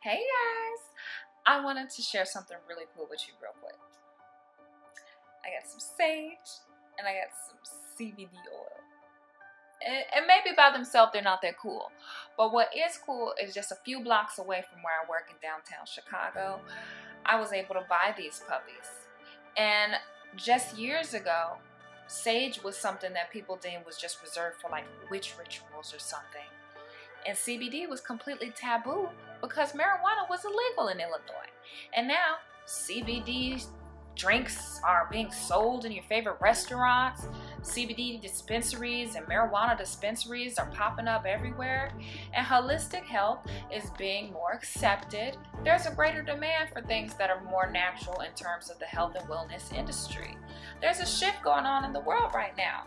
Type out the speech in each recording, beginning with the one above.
Hey guys! I wanted to share something really cool with you real quick. I got some sage and I got some CBD oil. And, and maybe by themselves they're not that cool. But what is cool is just a few blocks away from where I work in downtown Chicago, I was able to buy these puppies. And just years ago, sage was something that people deemed was just reserved for like witch rituals or something. And CBD was completely taboo because marijuana was illegal in Illinois. And now CBD drinks are being sold in your favorite restaurants. CBD dispensaries and marijuana dispensaries are popping up everywhere. And holistic health is being more accepted. There's a greater demand for things that are more natural in terms of the health and wellness industry. There's a shift going on in the world right now.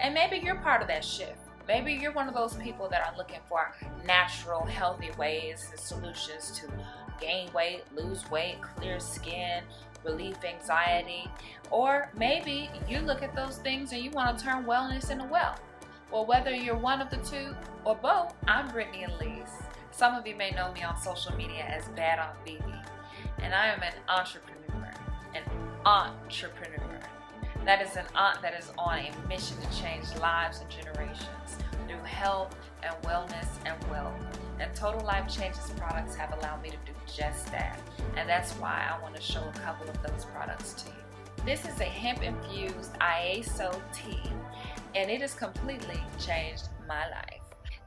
And maybe you're part of that shift. Maybe you're one of those people that are looking for natural, healthy ways and solutions to gain weight, lose weight, clear skin, relieve anxiety. Or maybe you look at those things and you want to turn wellness into wealth. Well, whether you're one of the two or both, I'm Brittany Elise. Some of you may know me on social media as Bad Aunt BB, and I am an entrepreneur, an entrepreneur. That is an aunt that is on a mission to change lives and generations through health and wellness and wealth. And Total Life Changes products have allowed me to do just that. And that's why I want to show a couple of those products to you. This is a hemp infused IASO tea, and it has completely changed my life.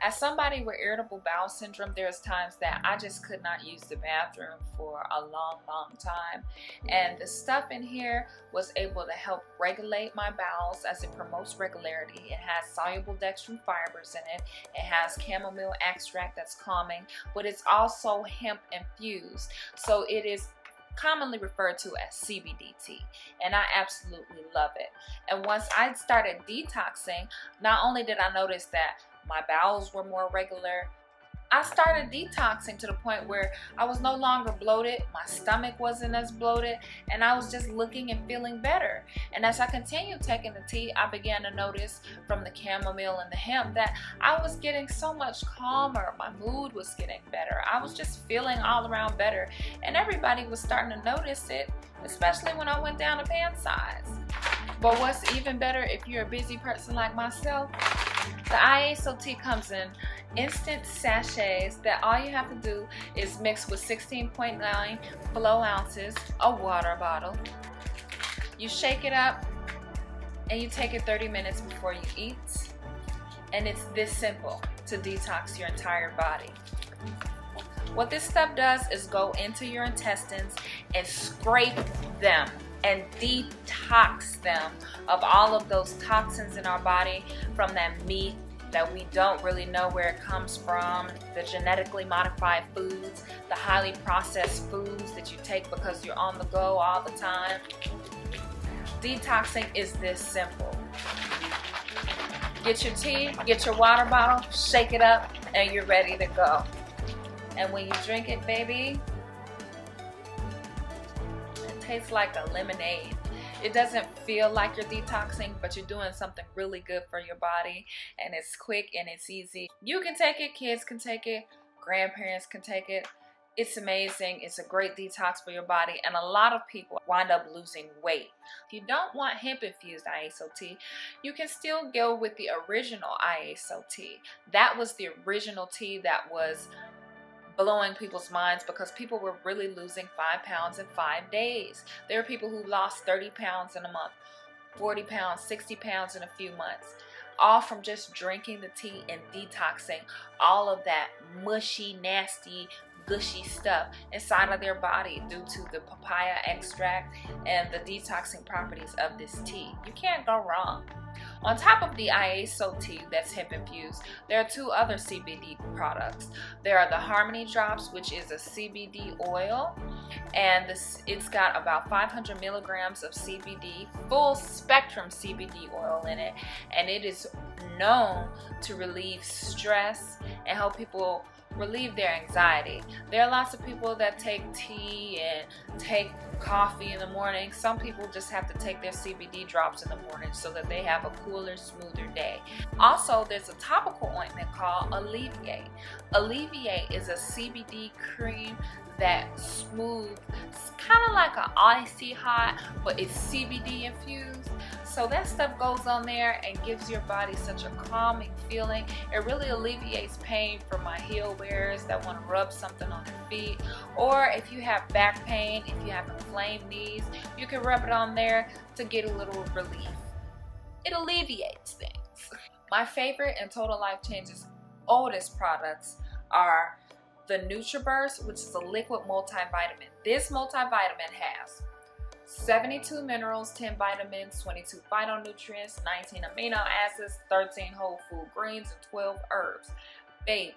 As somebody with irritable bowel syndrome, there's times that I just could not use the bathroom for a long, long time. And the stuff in here was able to help regulate my bowels as it promotes regularity. It has soluble dextrin fibers in it. It has chamomile extract that's calming, but it's also hemp infused. So it is commonly referred to as CBD tea, and I absolutely love it. And once I started detoxing, not only did I notice that my bowels were more regular. I started detoxing to the point where I was no longer bloated, my stomach wasn't as bloated, and I was just looking and feeling better. And as I continued taking the tea, I began to notice from the chamomile and the hemp that I was getting so much calmer. My mood was getting better. I was just feeling all around better. And everybody was starting to notice it, especially when I went down a pant size. But what's even better if you're a busy person like myself, the IASO tea comes in instant sachets that all you have to do is mix with 16.9 flow ounces a water bottle. You shake it up and you take it 30 minutes before you eat. And it's this simple to detox your entire body. What this stuff does is go into your intestines and scrape them and detox them of all of those toxins in our body from that meat that we don't really know where it comes from, the genetically modified foods, the highly processed foods that you take because you're on the go all the time. Detoxing is this simple. Get your tea, get your water bottle, shake it up, and you're ready to go. And when you drink it, baby, tastes like a lemonade. It doesn't feel like you're detoxing, but you're doing something really good for your body and it's quick and it's easy. You can take it, kids can take it, grandparents can take it. It's amazing. It's a great detox for your body, and a lot of people wind up losing weight. If you don't want hemp infused IASO tea, you can still go with the original IASO tea. That was the original tea that was blowing people's minds because people were really losing five pounds in five days. There are people who lost 30 pounds in a month, 40 pounds, 60 pounds in a few months, all from just drinking the tea and detoxing all of that mushy, nasty, gushy stuff inside of their body due to the papaya extract and the detoxing properties of this tea. You can't go wrong. On top of the IASO tea that's hemp infused, there are two other CBD products. There are the Harmony Drops, which is a CBD oil, and this, it's got about 500 milligrams of CBD, full spectrum CBD oil in it, and it is known to relieve stress and help people relieve their anxiety. There are lots of people that take tea and take coffee in the morning. Some people just have to take their CBD drops in the morning so that they have a cooler, smoother day. Also, there's a topical ointment called Alleviate. Alleviate is a CBD cream that smooth, kind of like an icy hot, but it's CBD infused. So that stuff goes on there and gives your body such a calming feeling. It really alleviates pain for my heel wearers that want to rub something on their feet. Or if you have back pain, if you have inflamed knees, you can rub it on there to get a little relief. It alleviates things. My favorite and Total Life Changes oldest products are the NutraBurst, which is a liquid multivitamin. This multivitamin has 72 minerals, 10 vitamins, 22 phytonutrients, 19 amino acids, 13 whole food greens, and 12 herbs. Baby,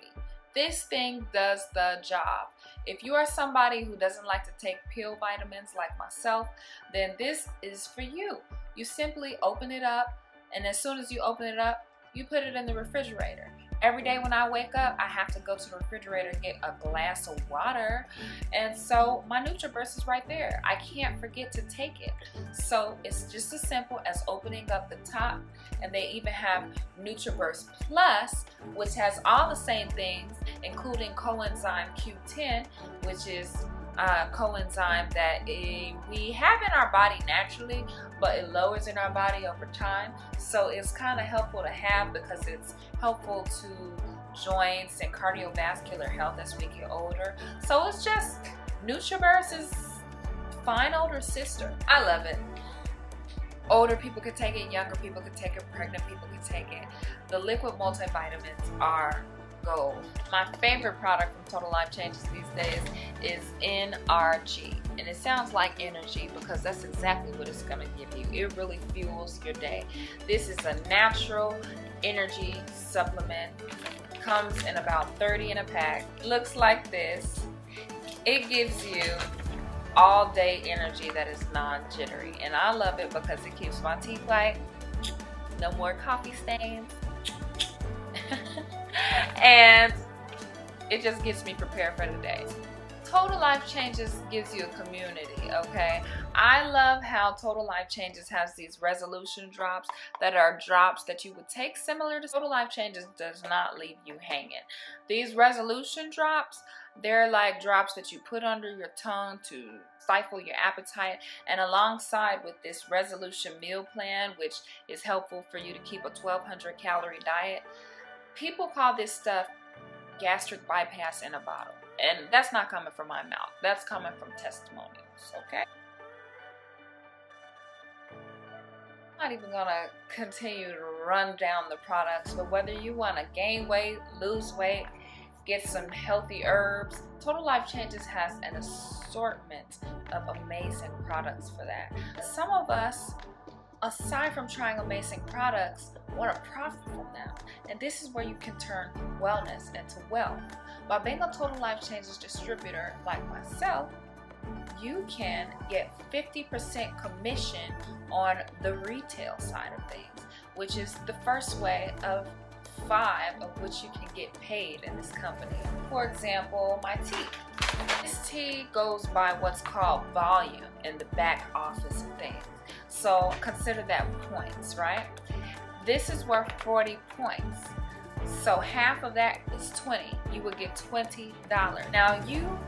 this thing does the job. If you are somebody who doesn't like to take pill vitamins like myself, then this is for you. You simply open it up, and as soon as you open it up, you put it in the refrigerator. Every day when I wake up, I have to go to the refrigerator and get a glass of water. And so my NutraBurst is right there. I can't forget to take it. So it's just as simple as opening up the top and they even have NutraBurst Plus, which has all the same things, including coenzyme Q10, which is uh, coenzyme that it, we have in our body naturally, but it lowers in our body over time. So it's kind of helpful to have because it's helpful to joints and cardiovascular health as we get older. So it's just NutraBurst is fine older sister. I love it. Older people could take it, younger people could take it, pregnant people could take it. The liquid multivitamins are gold. My favorite product from Total Life Changes these days is NRG. And it sounds like energy because that's exactly what it's going to give you. It really fuels your day. This is a natural energy supplement. Comes in about 30 in a pack. Looks like this. It gives you all day energy that is non-jittery. And I love it because it keeps my teeth white. No more coffee stains. and it just gets me prepared for the day. Total Life Changes gives you a community, okay? I love how Total Life Changes has these resolution drops that are drops that you would take similar to Total Life Changes does not leave you hanging. These resolution drops, they're like drops that you put under your tongue to stifle your appetite and alongside with this resolution meal plan which is helpful for you to keep a 1200 calorie diet people call this stuff gastric bypass in a bottle. And that's not coming from my mouth. That's coming from testimonials, okay? I'm not even gonna continue to run down the products, but whether you wanna gain weight, lose weight, get some healthy herbs, Total Life Changes has an assortment of amazing products for that. Some of us aside from trying amazing products, want to profit from them. And this is where you can turn wellness into wealth. By being a Total Life Changes distributor like myself, you can get 50% commission on the retail side of things, which is the first way of five of which you can get paid in this company. For example, my tea. This tea goes by what's called volume in the back office of things. So consider that points, right? This is worth 40 points. So half of that is 20. You would get $20. Now you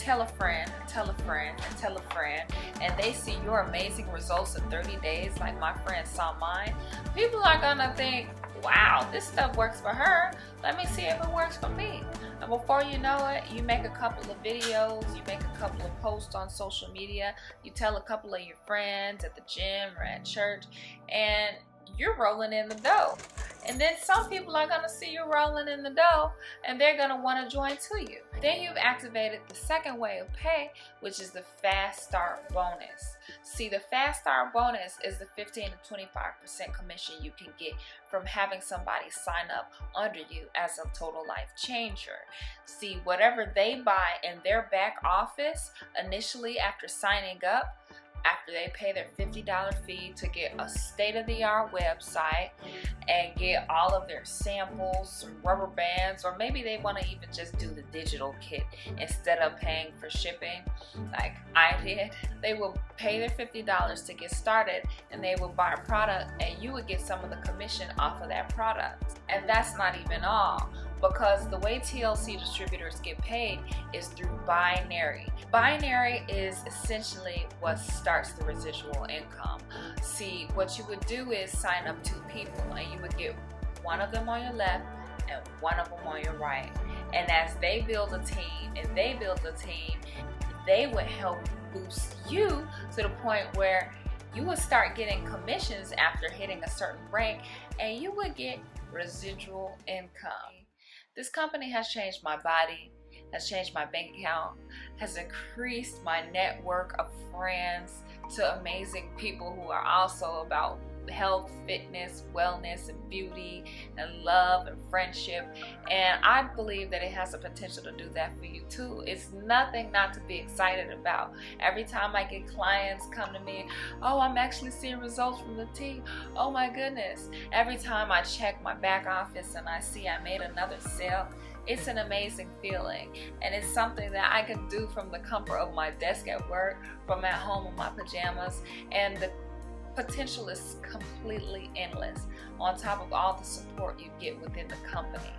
tell a friend, tell a friend, and tell a friend, and they see your amazing results in 30 days, like my friend saw mine, people are gonna think, wow, this stuff works for her. Let me see if it works for me. And before you know it, you make a couple of videos, you make a couple of posts on social media, you tell a couple of your friends at the gym or at church, and you're rolling in the dough. And then some people are going to see you rolling in the dough and they're going to want to join to you. Then you've activated the second way of pay, which is the Fast Start bonus. See, the Fast Start bonus is the 15 to 25% commission you can get from having somebody sign up under you as a total life changer. See, whatever they buy in their back office initially after signing up, after they pay their $50 fee to get a state-of-the-art website and get all of their samples, rubber bands, or maybe they want to even just do the digital kit instead of paying for shipping like I did. They will pay their $50 to get started and they will buy a product and you would get some of the commission off of that product. And that's not even all because the way TLC distributors get paid is through binary. Binary is essentially what starts the residual income. See, what you would do is sign up two people and you would get one of them on your left and one of them on your right. And as they build a team and they build a team, they would help boost you to the point where you would start getting commissions after hitting a certain rank and you would get residual income. This company has changed my body, has changed my bank account, has increased my network of friends to amazing people who are also about health, fitness, wellness, and beauty, and love and friendship. And I believe that it has the potential to do that for you too. It's nothing not to be excited about. Every time I get clients come to me, oh, I'm actually seeing results from the tea. Oh my goodness. Every time I check my back office and I see I made another sale, it's an amazing feeling and it's something that I can do from the comfort of my desk at work, from at home in my pajamas and the potential is completely endless on top of all the support you get within the company.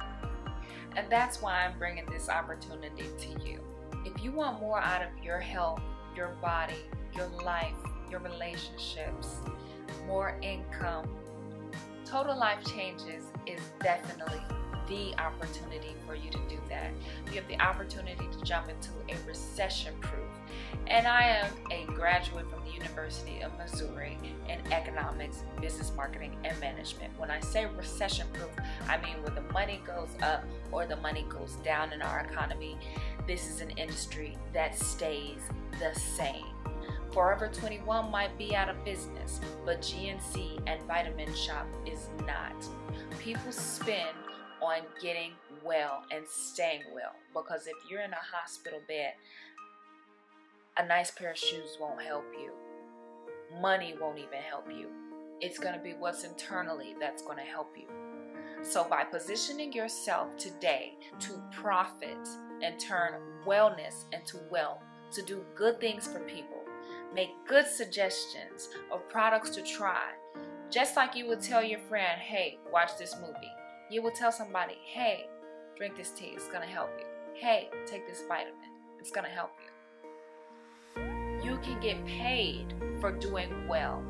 And that's why I'm bringing this opportunity to you. If you want more out of your health, your body, your life, your relationships, more income, Total Life Changes is definitely the opportunity for you to do that. You have the opportunity to jump into a recession proof. And I am a graduate from the University of Missouri in economics, business marketing, and management. When I say recession proof, I mean when the money goes up or the money goes down in our economy, this is an industry that stays the same. Forever 21 might be out of business, but GNC and Vitamin Shoppe is not. People spend on getting well and staying well. Because if you're in a hospital bed, a nice pair of shoes won't help you. Money won't even help you. It's going to be what's internally that's going to help you. So, by positioning yourself today to profit and turn wellness into wealth, to do good things for people, make good suggestions of products to try, just like you would tell your friend, hey, watch this movie you will tell somebody, hey, drink this tea, it's gonna help you. Hey, take this vitamin, it's gonna help you. You can get paid for doing well.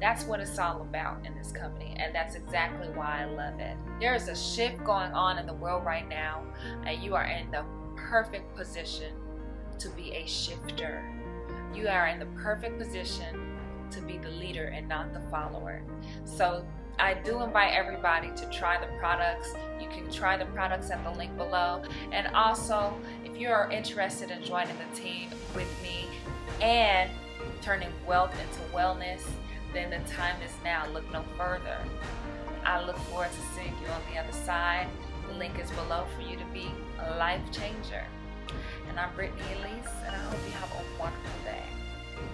That's what it's all about in this company, and that's exactly why I love it. There is a shift going on in the world right now, and you are in the perfect position to be a shifter. You are in the perfect position to be the leader and not the follower. So I do invite everybody to try the products. You can try the products at the link below. And also, if you are interested in joining the team with me and turning wealth into wellness, then the time is now. Look no further. I look forward to seeing you on the other side. The link is below for you to be a life changer. And I'm Brittany Elise, and I hope you have a wonderful day.